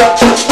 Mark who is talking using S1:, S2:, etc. S1: cha cha cha